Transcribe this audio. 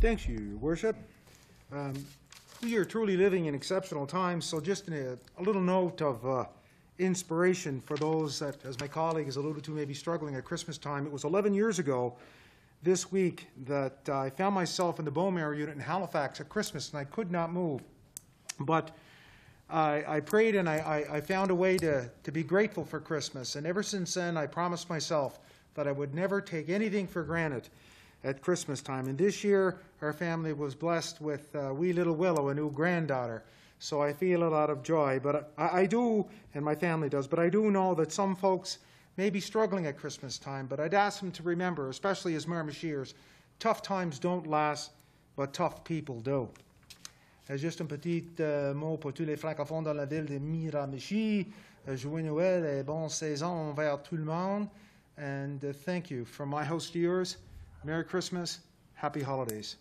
Thanks you, Your Worship. Um, We are truly living in exceptional times, so just a, a little note of uh, inspiration for those that, as my colleague has alluded to, may be struggling at Christmas time. It was 11 years ago this week that I found myself in the Beaumaire unit in Halifax at Christmas, and I could not move. But I, I prayed and I, I, I found a way to, to be grateful for Christmas. And ever since then, I promised myself that I would never take anything for granted at Christmas time. And this year, our family was blessed with uh, wee little Willow, a new granddaughter. So I feel a lot of joy. But I, I do, and my family does, but I do know that some folks may be struggling at Christmas time. But I'd ask them to remember, especially as Miramichiers, tough times don't last, but tough people do. Juste un petit euh, mot pour tous les francophones dans la ville de Miramichi. Euh, Joyeux Noël et bonne saison envers tout le monde. And uh, thank you from my host to yours. Merry Christmas. Happy holidays.